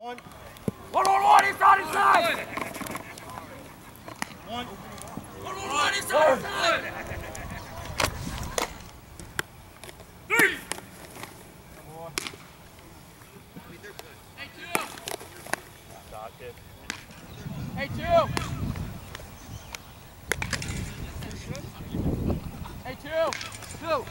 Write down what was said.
One. One on one, inside, inside! One. One on one, inside, inside! Three! Hey, two! Hey, two! Hey, two! Two!